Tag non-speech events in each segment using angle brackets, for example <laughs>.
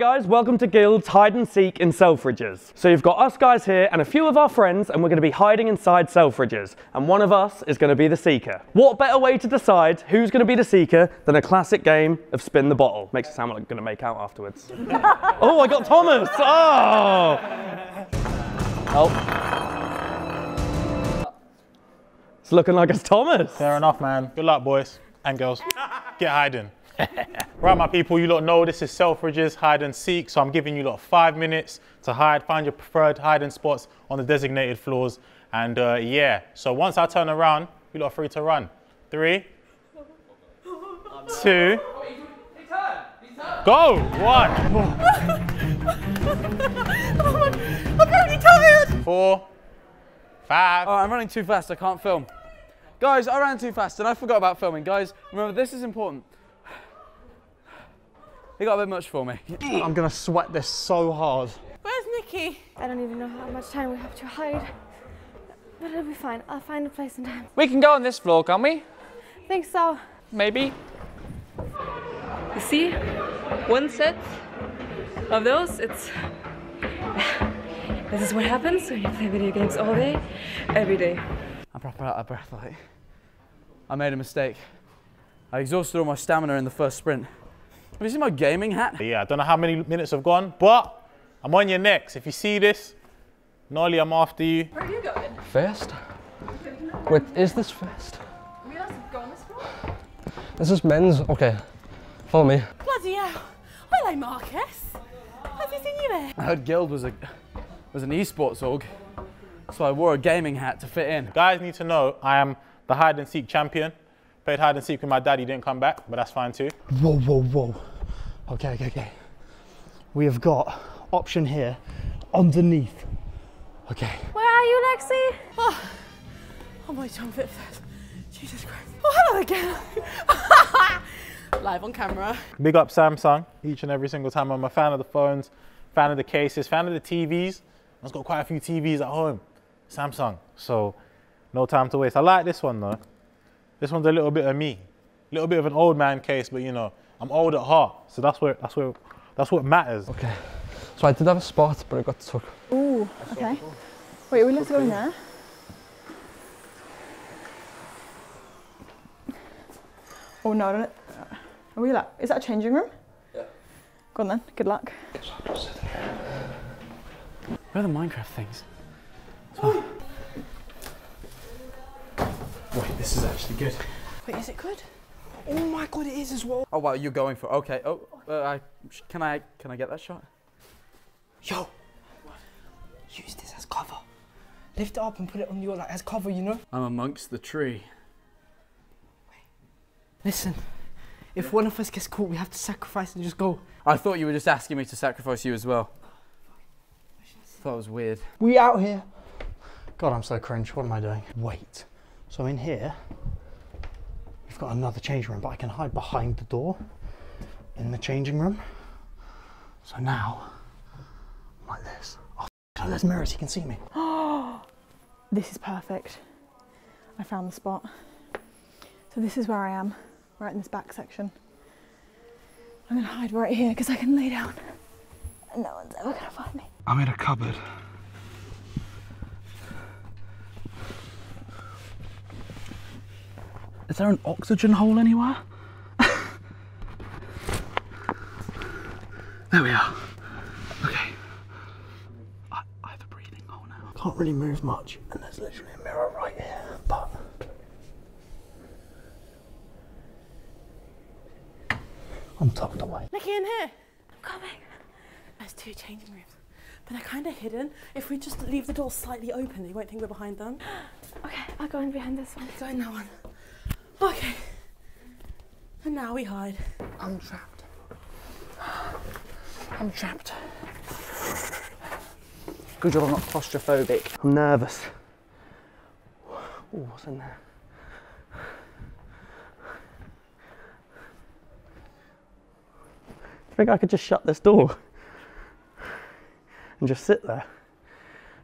guys, welcome to Guild's Hide and Seek in Selfridges. So you've got us guys here and a few of our friends and we're going to be hiding inside Selfridges and one of us is going to be the seeker. What better way to decide who's going to be the seeker than a classic game of spin the bottle? Makes it sound like I'm going to make out afterwards. <laughs> oh, I got Thomas! Oh! Oh. It's looking like it's Thomas. Fair enough, man. Good luck, boys and girls. <laughs> Get hiding. <laughs> right, my people, you lot know this is Selfridges hide and seek, so I'm giving you lot five minutes to hide, find your preferred hiding spots on the designated floors, and uh, yeah. So once I turn around, you lot are free to run. Three, two, go. One, <laughs> I'm already tired. four, five. Oh, I'm running too fast. I can't film. Guys, I ran too fast and I forgot about filming. Guys, remember this is important. It got a bit much for me. <laughs> I'm gonna sweat this so hard. Where's Niki? I don't even know how much time we have to hide. But it'll be fine. I'll find a place in time. We can go on this floor, can't we? Think so. Maybe. You see, one set of those, it's. This is what happens when you play video games all day, every day. I'm proper out of breath, like. I made a mistake. I exhausted all my stamina in the first sprint. Have you seen my gaming hat? Yeah, I don't know how many minutes have gone, but I'm on your necks. If you see this, Noly, I'm after you. Where are you going? First? Wait, is this first? We must have gone this floor. This is men's. Okay, follow me. Bloody hell. Hello, Marcus. Have you seen you there? I heard Guild was a was an esports org, so I wore a gaming hat to fit in. Guys need to know I am the hide and seek champion. Played hide and seek with my dad, he didn't come back, but that's fine too. Whoa, whoa, whoa. Okay, okay, okay. We have got option here underneath. Okay. Where are you, Lexie? Oh, I'm way too unfit. Jesus Christ. Oh, hello again. <laughs> Live on camera. Big up Samsung each and every single time. I'm a fan of the phones, fan of the cases, fan of the TVs. I've got quite a few TVs at home. Samsung. So no time to waste. I like this one though. This one's a little bit of me. A little bit of an old man case, but you know, I'm old at heart. So that's where that's where that's what matters. Okay. So I did have a spot, but it got took. Ooh, okay. Wait, are we allowed to go in there? Oh no, I don't. Are we allowed? Is that a changing room? Yeah. Go on then. Good luck. Where are the Minecraft things? Ah. Wait, this is actually good. Wait, is it good? Oh my god, it is as well. Oh wow, you're going for okay. Oh, uh, I, can I can I get that shot? Yo, use this as cover. Lift it up and put it on your like as cover, you know. I'm amongst the tree. Wait. Listen, if one of us gets caught, we have to sacrifice and just go. I thought you were just asking me to sacrifice you as well. Thought it was weird. We out here. God, I'm so cringe. What am I doing? Wait. So I'm in here, we've got another changing room, but I can hide behind the door in the changing room. So now, like this. Oh, there's mirrors. You can see me. <gasps> This is perfect. I found the spot. So this is where I am, right in this back section. I'm gonna hide right here because I can lay down and no one's ever gonna find me. I'm in a cupboard. There an oxygen hole anywhere? there we are. Okay. I, I have a breathing hole now. Can't really move much, and there's literally a mirror right here. But I'm tucked away. Niki, in here. I'm coming. There's two changing rooms, but they're kind of hidden. If we just leave the door slightly open, they won't think we're behind them. <gasps> Okay, I'll go in behind this one. Go in that one. Okay. And now we hide. I'm trapped. I'm trapped. Good job I'm not claustrophobic. I'm nervous. Oh, what's in there? I think I could just shut this door and just sit there.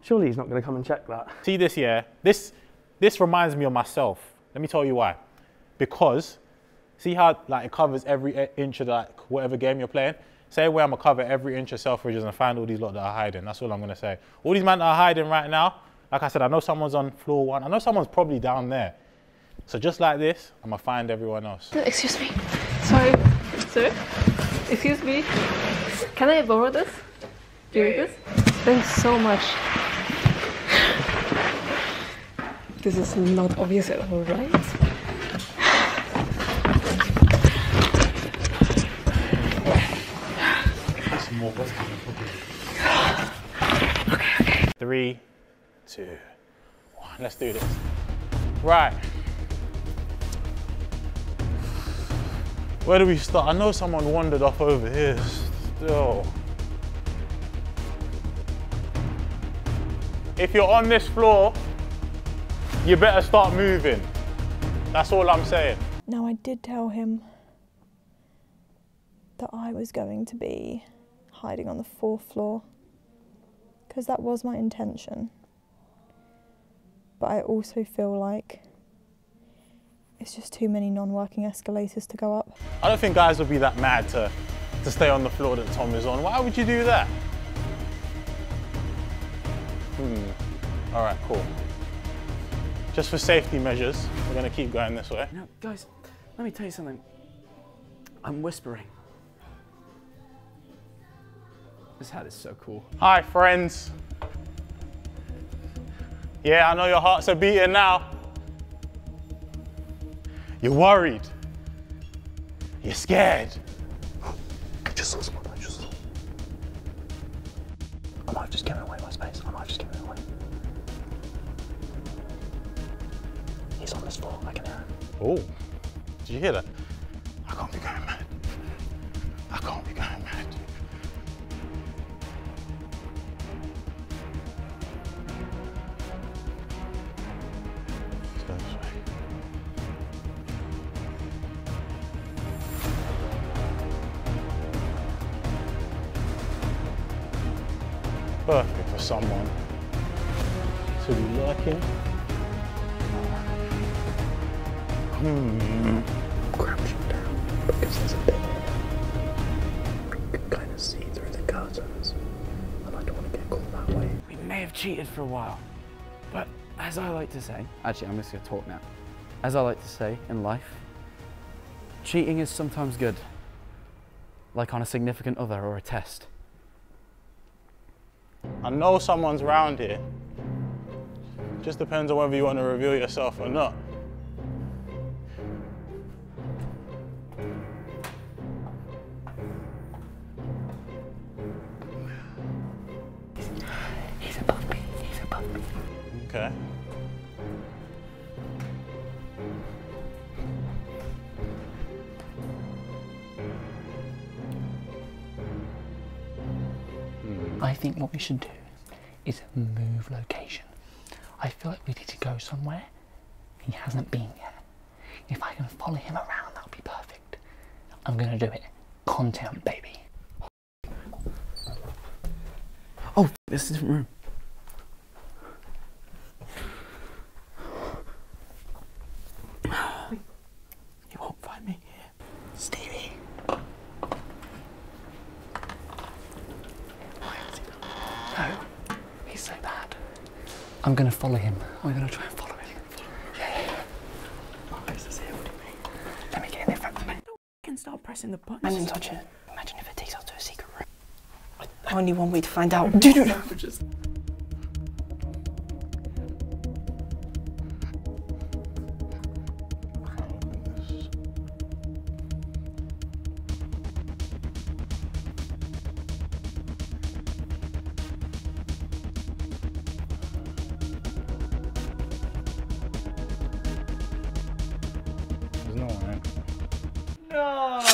Surely he's not going to come and check that. See this here? This this reminds me of myself. Let me tell you why. Because see how like it covers every inch of like whatever game you're playing. Same way I'm gonna cover every inch of Selfridges and find all these lot that are hiding. That's all I'm gonna say. All these men that are hiding right now, like I said, I know someone's on floor one. I know someone's probably down there. So just like this, I'm gonna find everyone else. Excuse me. Sorry. Sir? Excuse me. Can I borrow this? Do you need this? Thanks so much. This is not obvious at all, right? Three, two, one. Let's do this. Right. Where do we start? I know someone wandered off over here still. If you're on this floor, you better start moving. That's all I'm saying. Now, I did tell him that I was going to be hiding on the fourth floor because that was my intention. But I also feel like it's just too many non working escalators to go up. I don't think guys would be that mad to, to stay on the floor that Tom is on. Why would you do that? Hmm. All right, cool. Just for safety measures, we're gonna keep going this way. Now, guys, let me tell you something. I'm whispering. This hat is so cool. Hi, friends. Yeah, I know your hearts are beating now. You're worried. You're scared. I just saw someone. I just saw. I might have just given away my space. I might have just given it away. He's on this floor. I can hear him. Oh, did you hear that? I can't be going mad. I can't be going someone to be lurking. Hmm. Down because there's a bit. You can kind of see through the curtains, and I don't want to get caught that way. We may have cheated for a while, but as I like to say, actually, I'm just going to talk now. As I like to say in life, cheating is sometimes good, like on a significant other or a test. I know someone's round here. Just depends on whether you want to reveal yourself or not. He's above me. He's above me. Okay. Think what we should do is move location. I feel like we need to go somewhere he hasn't been yet. If I can follow him around, that'll be perfect. I'm gonna do it. Content, baby. Oh, this is different room. He won't find me here. Stevie. No, he's so bad. I'm gonna follow him. I'm gonna try and follow him. Yeah. This is here. What do you? Let me get in there of me. can start pressing the buttons. I didn't touch it. Imagine if it takes us to a secret room. Only one way to find out. Dude, no, <laughs> just.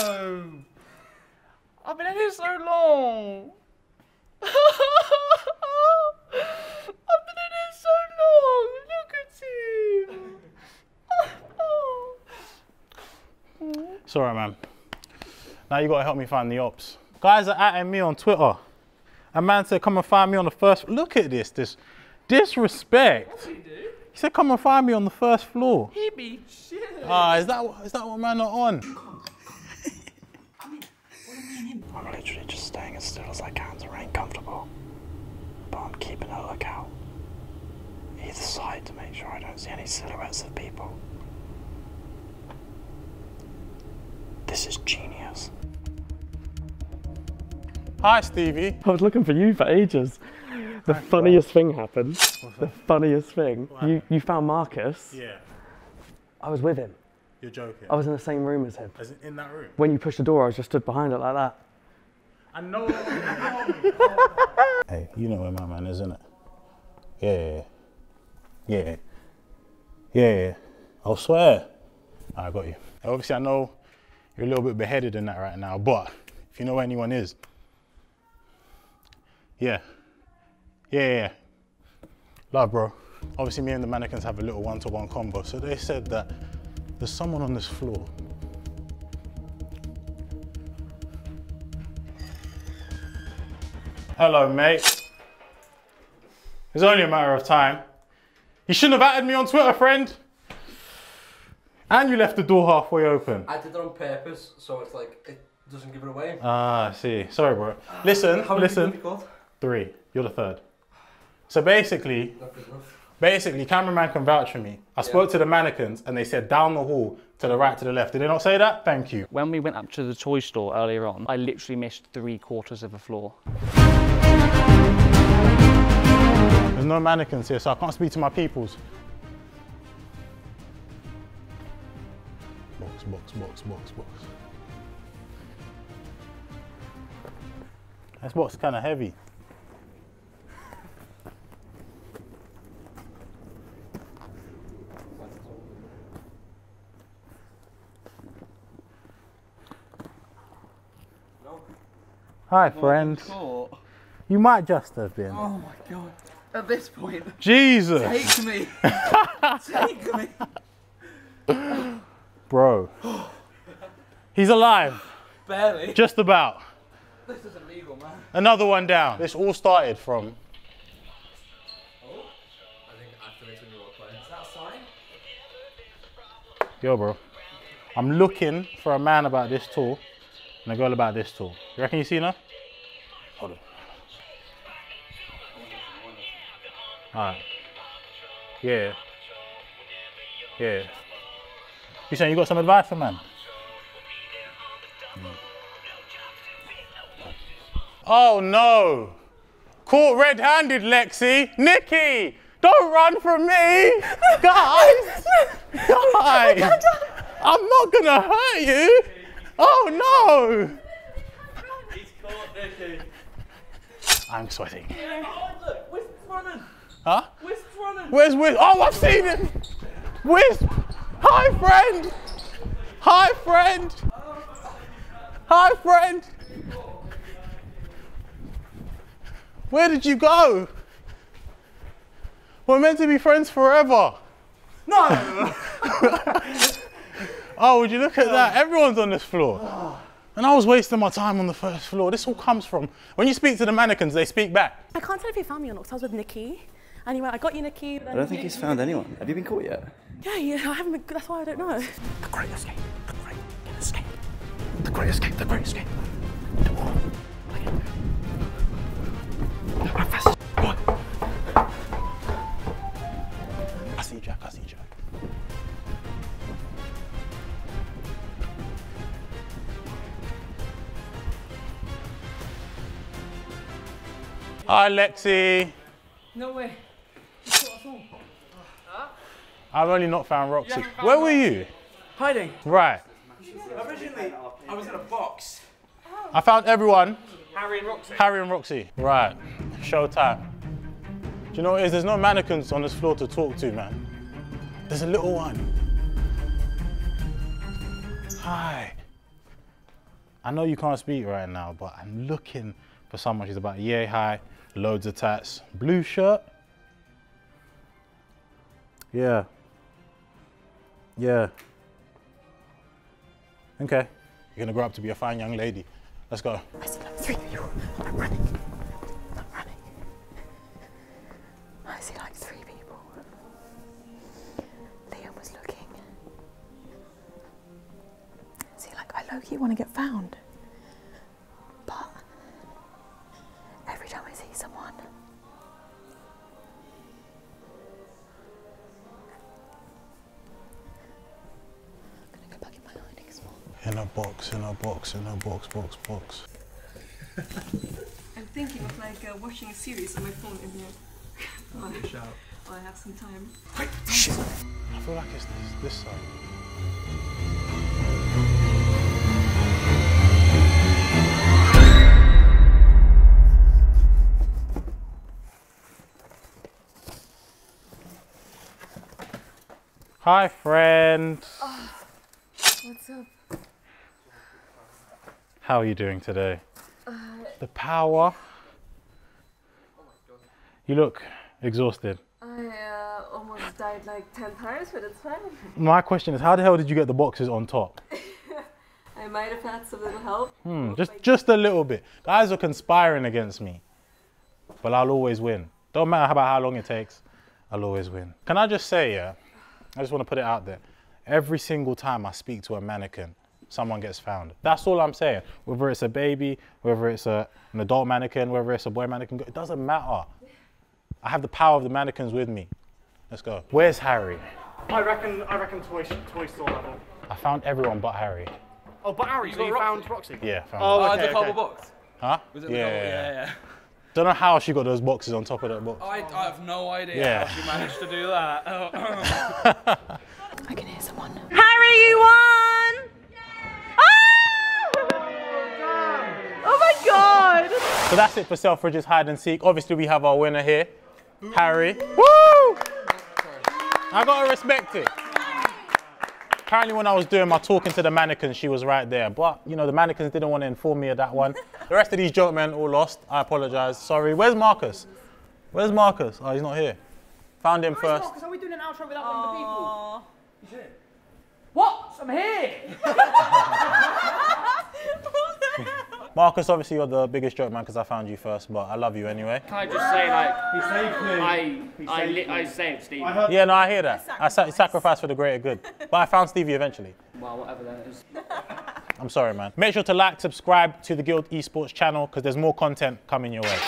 No! I've been in here so long. I've been in here so long. Look at him. Alright, man. Now you gotta help me find the ops. Guys are atting me on Twitter. A man said, come and find me on the first. Look at this, this disrespect. He said, come and find me on the first floor. He be shit. Ah, is that is that what man are on? I'm literally just staying as still as I can to remain comfortable, but I'm keeping a lookout either side to make sure I don't see any silhouettes of people. This is genius. Hi, Stevie. I was looking for you for ages. The funniest thing happened. The funniest thing. You you found Marcus. Yeah, I was with him. you're joking. I was in the same room as him. As in, in that room. When you pushed the door, I was just stood behind it like that. I know. <laughs> hey, you know where my man is, isn't it? Yeah. Yeah. Yeah. I'll swear. I got you. Obviously, I know you're a little bit beheaded in that right now, but if you know where anyone is, yeah. Yeah, yeah, yeah. Love, bro. Obviously, me and the mannequins have a little one-to-one combo. So they said that there's someone on this floor. Hello, mate. It's only a matter of time. You shouldn't have added me on Twitter, friend. And you left the door halfway open. I did it on purpose, so it's like it doesn't give it away. Ah, I see. Sorry, bro. Listen, How many listen. people have you got? Three. You're the third. So basically, basically, cameraman can vouch for me. I spoke to the mannequins and they said down the hall to the right, to the left. Did they not say that? Thank you. When we went up to the toy store earlier on, I literally missed three quarters of a floor. There's no mannequins here, so I can't speak to my peoples. Box, box, box, box, box. This box is kind of heavy. Hi, friend. You might just have been. Oh my god. At this point, Jesus. take me. <laughs> take me. Bro. <gasps> He's alive. Barely. Just about. This is illegal, man. Another one down. This all started from. Yo, bro. I'm looking for a man about this tall and a girl about this tall. You reckon you seen her? Hold on. Alright. Yeah. Yeah. You saying you got some advice for man? Hmm. Oh no! Caught red-handed, Lexie. Niki, don't run from me, <laughs> guys. <laughs> guys, <laughs> I'm not gonna hurt you. Oh no! He's caught Niki. I'm sweating. Huh? Where's Wisp? Oh, I've seen him. Wisp. Hi, friend. Hi, friend. Hi, friend. Where did you go? We're meant to be friends forever. No! <laughs> Oh, would you look at that? Everyone's on this floor. Ah. And I was wasting my time on the first floor. This all comes from when you speak to the mannequins, they speak back. I can't tell if he found me or not 'cause I was with Niki. And he went, I got you, Niki. I don't think he's found anyone. Have you been caught yet? Yeah, yeah, I haven't been, that's why I don't know. The great escape. The great escape. The great escape. The great escape. Come on. Run Hi, Lexie. No way. I've only not found Roxi. Where were you? Hiding. Right. Originally, I was in a box. I found everyone. Harrie and Roxi. Harrie and Roxi. Right. Showtime. Do you know what it is? There's no mannequins on this floor to talk to, man. There's a little one. Hi. I know you can't speak right now, but I'm looking for someone. She's about yay high, loads of tats, blue shirt. Yeah. Yeah. Okay. You're gonna grow up to be a fine young lady. Let's go. I see like three people. I'm running. I'm running. I see like three people. Liam was looking. See, like, I low key want to get found. Box, in a box, in a box, box, box. I'm thinking of like uh, watching a series on my phone in here. while, while I have some time. Shit. I feel like it's this, this side. Hi, friend. What's up? How are you doing today? Uh, The power. You look exhausted. I uh, almost died like 10 times, but it's fine. <laughs> My question is, how the hell did you get the boxes on top? <laughs> I might have had some little help. Hmm, just just a little bit. Guys are conspiring against me, but I'll always win. Don't matter about how long it takes, I'll always win. Can I just say, yeah, I just want to put it out there. Every single time I speak to a mannequin, someone gets found. That's all I'm saying. Whether it's a baby, whether it's a, an adult mannequin, whether it's a boy mannequin, it doesn't matter. I have the power of the mannequins with me. Let's go. Where's Harrie? I reckon. I reckon toy toy store level. I found everyone but Harrie. Oh, but Harrie, so you found Roxi. Yeah, found Oh, her. okay, the cardboard okay. box. Huh? Was it yeah, cardboard? yeah, Yeah, yeah. <laughs> Don't know how she got those boxes on top of that box. I, I have no idea Yeah. how she managed to do that. <laughs> <laughs> I can hear someone. Harrie, you won! Oh my god! So that's it for Selfridges Hide and Seek. Obviously, we have our winner here, Harrie. Woo! I gotta respect it. Apparently, when I was doing my talking to the mannequins, she was right there. But, you know, the mannequins didn't want to inform me of that one. The rest of these joke men all lost. I apologize. Sorry. Where's Marcus? Where's Marcus? Oh, he's not here. Found him first. Are we doing an outro without one of the people? what? I'm here! <laughs> <laughs> Marcus, obviously, you're the biggest joke man because I found you first, but I love you anyway. Can I just say, like, I, I, li- I saved Steve. Yeah, no, I hear that. I sa- sacrificed for the greater good. But I found Stevie eventually. Well, whatever that is. I'm sorry, man. Make sure to like, subscribe to the Guild Esports channel because there's more content coming your way.